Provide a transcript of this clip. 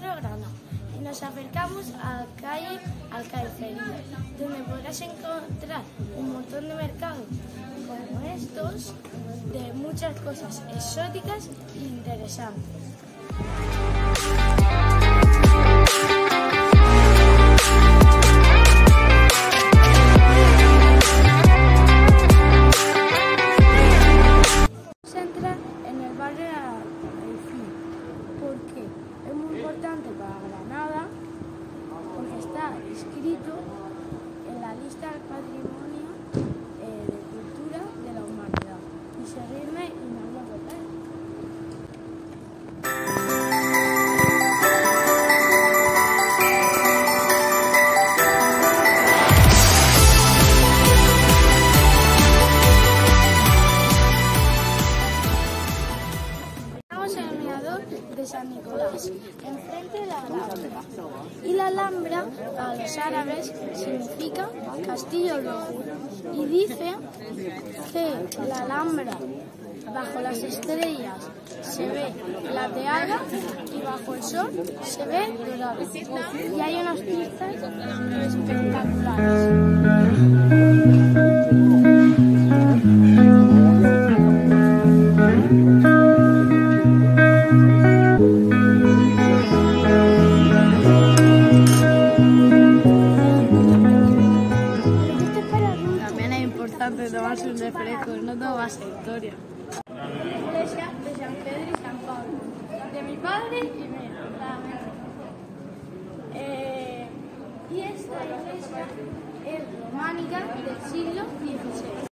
Granada y nos acercamos a calle Alcaicería, donde podrás encontrar un montón de mercados como estos de muchas cosas exóticas e interesantes. Importante para Granada, porque está inscrito en la lista del patrimonio eh, de cultura de la humanidad. San Nicolás, enfrente de la Alhambra. Y la Alhambra, para los árabes, significa Castillo Rojo. Y dice que la Alhambra, bajo las estrellas, se ve plateada y bajo el sol se ve dorada. Y hay unas pistas espectaculares. Es importante tomarse un refresco, no tomarse historia. iglesia de San Pedro y San Pablo, de mi padre y mío. Eh, y esta iglesia es románica del siglo XVI.